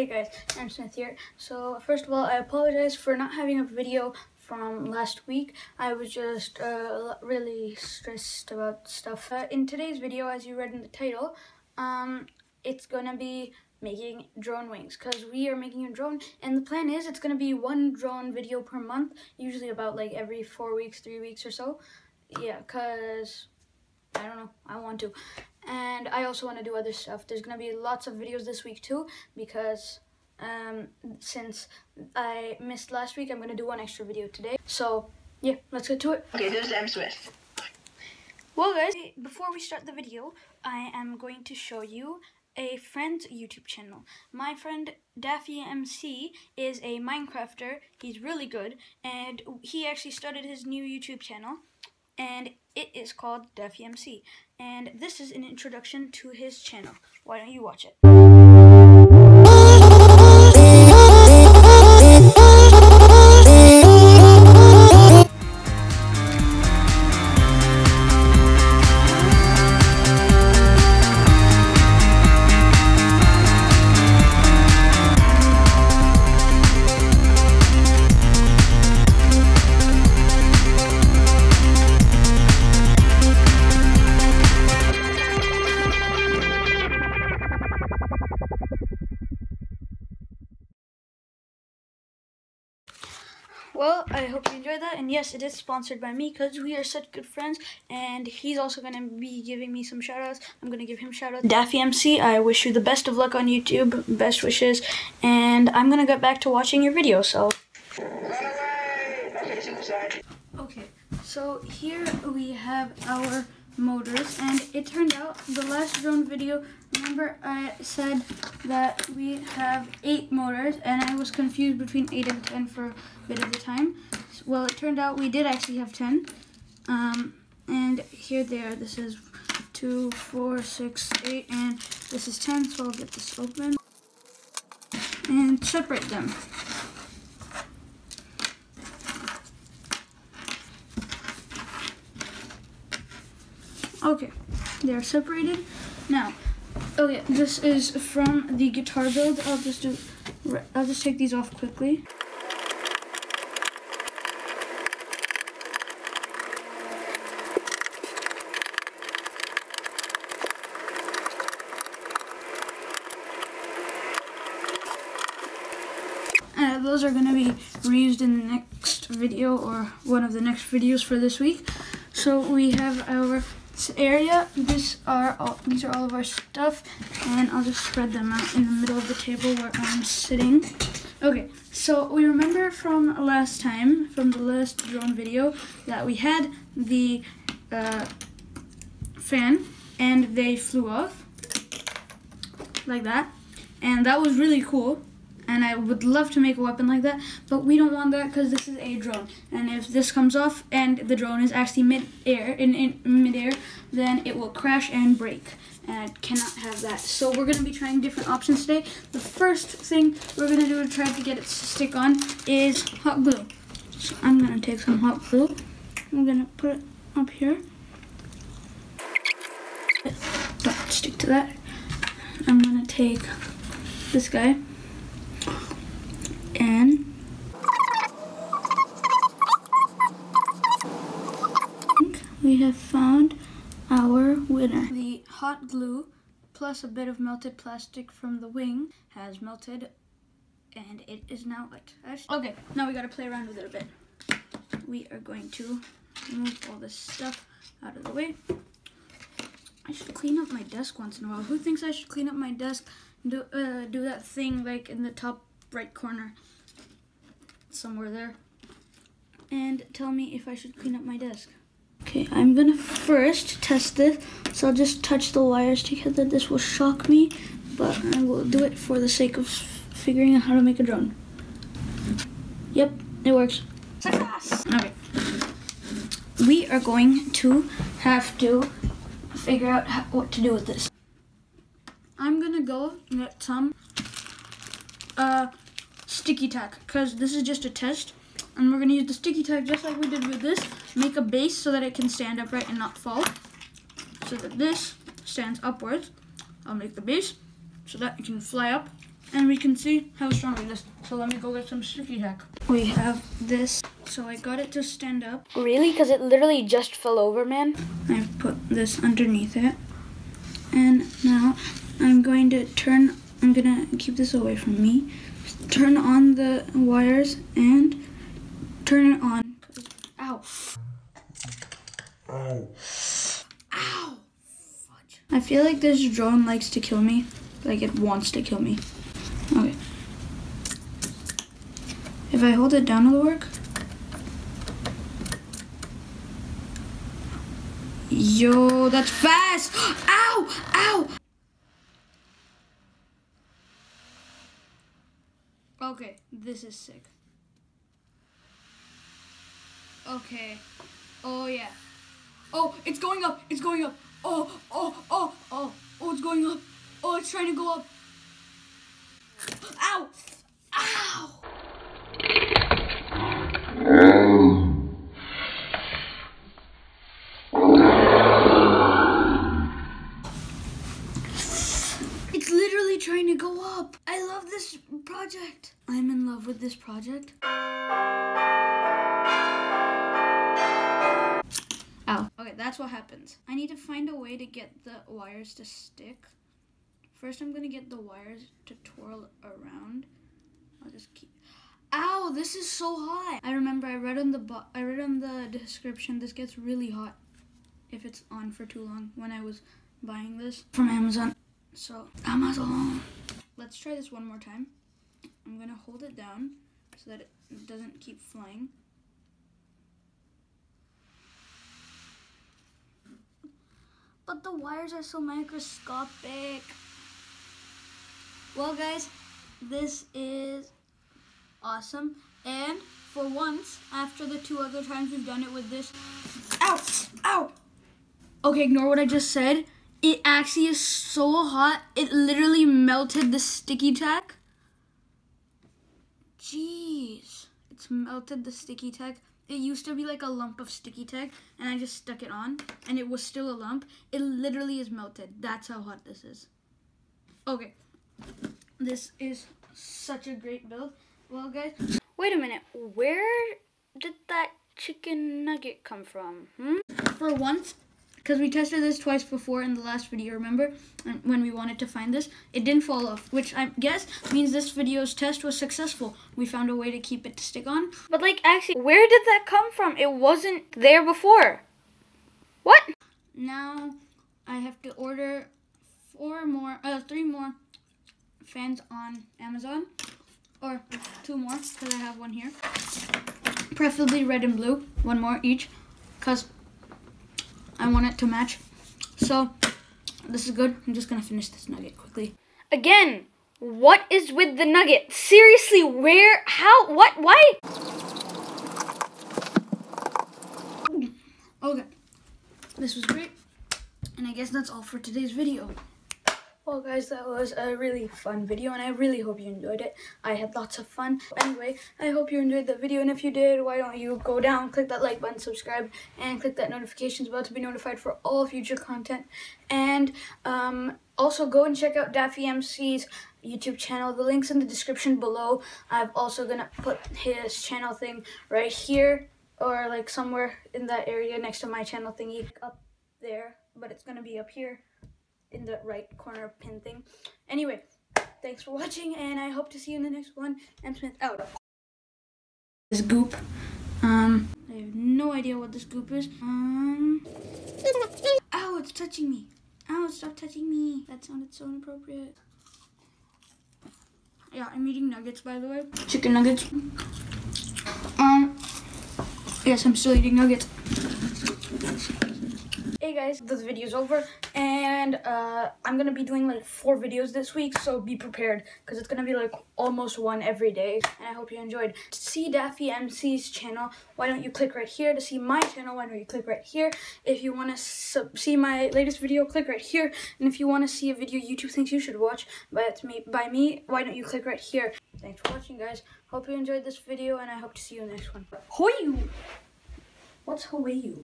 Hey guys, Aaron Smith here. So first of all, I apologize for not having a video from last week. I was just uh, really stressed about stuff. Uh, in today's video, as you read in the title, um, it's gonna be making drone wings because we are making a drone and the plan is it's gonna be one drone video per month, usually about like every four weeks, three weeks or so. Yeah, because I don't know, I want to and I also want to do other stuff. There's going to be lots of videos this week too because um, since I missed last week, I'm going to do one extra video today. So yeah, let's get to it. Okay, this is M. Smith. Well guys, before we start the video, I am going to show you a friend's YouTube channel. My friend Daffy MC is a Minecrafter. He's really good, and he actually started his new YouTube channel, and it is called Daffy MC and this is an introduction to his channel. Why don't you watch it? Well, I hope you enjoyed that. And yes, it is sponsored by me because we are such good friends. And he's also going to be giving me some shout outs. I'm going to give him shout outs. Daffy MC, I wish you the best of luck on YouTube. Best wishes. And I'm going to get back to watching your video. So. Okay, so here we have our motors and it turned out the last drone video remember I said that we have eight motors and I was confused between eight and ten for a bit of the time. Well it turned out we did actually have ten. Um, and here they are. This is two four six eight and this is ten. So I'll get this open and separate them Okay, they are separated. Now, okay, this is from the guitar build. I'll just do, I'll just take these off quickly. Those are going to be reused in the next video or one of the next videos for this week. So we have our area. This are all, these are all of our stuff, and I'll just spread them out in the middle of the table where I'm sitting. Okay, so we remember from last time, from the last drone video, that we had the uh, fan, and they flew off like that, and that was really cool and I would love to make a weapon like that, but we don't want that because this is a drone. And if this comes off and the drone is actually mid-air, in, in mid-air, then it will crash and break. And I cannot have that. So we're going to be trying different options today. The first thing we're going to do to try to get it to stick on is hot glue. So I'm going to take some hot glue. I'm going to put it up here. Don't stick to that. I'm going to take this guy and we have found our winner. The hot glue plus a bit of melted plastic from the wing has melted and it is now wet. Okay, now we gotta play around with it a bit. We are going to move all this stuff out of the way. I should clean up my desk once in a while. Who thinks I should clean up my desk? Do, uh, do that thing like in the top right corner somewhere there and tell me if I should clean up my desk. Okay, I'm gonna first test this. So I'll just touch the wires together. This will shock me, but I will do it for the sake of figuring out how to make a drone. Yep, it works. Success! Okay. We are going to have to figure out how, what to do with this. I'm gonna go get some uh, sticky tack because this is just a test and we're going to use the sticky tack just like we did with this make a base so that it can stand upright and not fall so that this stands upwards I'll make the base so that it can fly up and we can see how strong it is. So let me go get some sticky tack. We have this, so I got it to stand up. Really? Because it literally just fell over, man. I put this underneath it. And now I'm going to turn, I'm gonna keep this away from me. Turn on the wires and turn it on. Ow. Ow. Ow. Fudge. I feel like this drone likes to kill me. Like it wants to kill me. Okay. If I hold it down, it'll work. Yo, that's fast! Ow! Ow! Okay, this is sick. Okay. Oh, yeah. Oh, it's going up! It's going up! Oh, oh, oh, oh, oh, it's going up! Oh, it's trying to go up! Ow! It's literally trying to go up. I love this project. I'm in love with this project. Ow. Okay, that's what happens. I need to find a way to get the wires to stick. First, I'm gonna get the wires to twirl around. I'll just keep. Ow! This is so hot. I remember I read on the I read on the description this gets really hot if it's on for too long. When I was buying this from Amazon, so Amazon. Let's try this one more time. I'm gonna hold it down so that it doesn't keep flying. But the wires are so microscopic. Well, guys, this is awesome. And for once, after the two other times we've done it with this, ow, ow. Okay, ignore what I just said. It actually is so hot, it literally melted the sticky tack. Jeez, it's melted the sticky tack. It used to be like a lump of sticky tack, and I just stuck it on, and it was still a lump. It literally is melted. That's how hot this is. Okay, this is such a great build. Well, guys, Wait a minute. Where did that chicken nugget come from? Hmm? for once, because we tested this twice before in the last video, remember? When we wanted to find this, it didn't fall off, which I guess means this video's test was successful. We found a way to keep it to stick on. But like, actually, where did that come from? It wasn't there before. What? Now I have to order four more, uh, three more fans on Amazon, or two more because I have one here. Preferably red and blue, one more each, because I want it to match. So this is good. I'm just gonna finish this nugget quickly. Again, what is with the nugget? Seriously, where? How? What? Why? Okay, this was great, and I guess that's all for today's video. Well, guys, that was a really fun video, and I really hope you enjoyed it. I had lots of fun. Anyway, I hope you enjoyed the video, and if you did, why don't you go down, click that like button, subscribe, and click that notifications bell to be notified for all future content. And um, also go and check out Daffy MC's YouTube channel. The link's in the description below. I'm also gonna put his channel thing right here, or like somewhere in that area next to my channel thingy up there, but it's gonna be up here in the right corner pin thing. Anyway, thanks for watching, and I hope to see you in the next one. M Smith out. This goop. Um, I have no idea what this goop is. Um, ow, it's touching me. Ow, stop touching me. That sounded so inappropriate. Yeah, I'm eating nuggets, by the way. Chicken nuggets. Um, yes, I'm still eating nuggets. Guys, this video's over, and uh, I'm gonna be doing like four videos this week, so be prepared, because it's gonna be like almost one every day, and I hope you enjoyed. To see Daffy MC's channel, why don't you click right here? To see my channel, why don't you click right here? If you want to see my latest video, click right here, and if you want to see a video YouTube thinks you should watch by me, by me, why don't you click right here? Thanks for watching, guys. Hope you enjoyed this video, and I hope to see you in the next one. Hoyu! What's Hoyu?